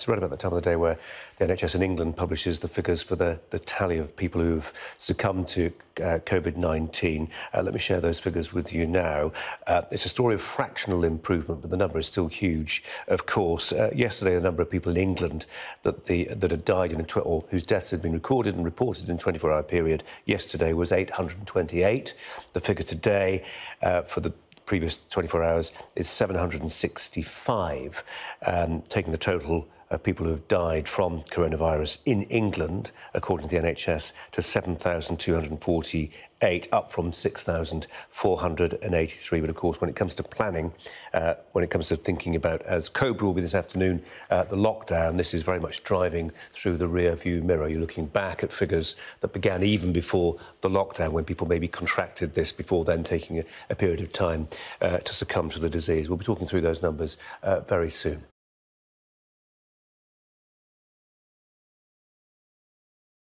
it's right about the time of the day where the NHS in England publishes the figures for the, the tally of people who've succumbed to uh, COVID 19. Uh, let me share those figures with you now. Uh, it's a story of fractional improvement, but the number is still huge, of course. Uh, yesterday, the number of people in England that, the, that had died in a or whose deaths had been recorded and reported in a 24 hour period yesterday was 828. The figure today uh, for the previous 24 hours is 765, um, taking the total people who have died from coronavirus in England, according to the NHS, to 7,248, up from 6,483. But of course, when it comes to planning, uh, when it comes to thinking about, as Cobra will be this afternoon, uh, the lockdown, this is very much driving through the rear view mirror. You're looking back at figures that began even before the lockdown, when people maybe contracted this before then taking a, a period of time uh, to succumb to the disease. We'll be talking through those numbers uh, very soon.